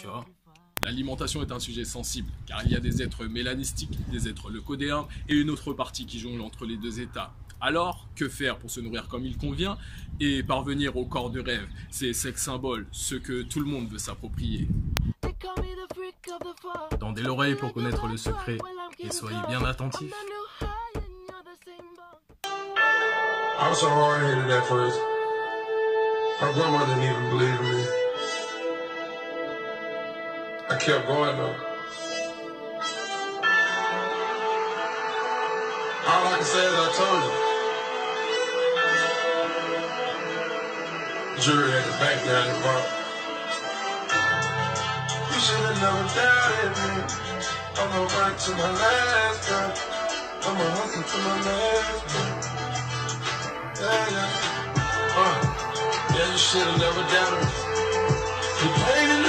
Tu vois L'alimentation est un sujet sensible, car il y a des êtres mélanistiques, des êtres leucodéens et une autre partie qui jongle entre les deux états. Alors, que faire pour se nourrir comme il convient et parvenir au corps de rêve, ces sex symboles, ce que tout le monde veut s'approprier Tendez l'oreille pour connaître le secret et soyez bien attentifs. I was so hard headed at first. My grandma didn't even believe in me. I kept going though. All I can say is I told you. Jury at the bank down the bar. You should have never doubted me. I'm gonna run to my last girl. I'm gonna hustle to my last girl. Yeah, yeah. Uh, yeah, you should have never doubted me.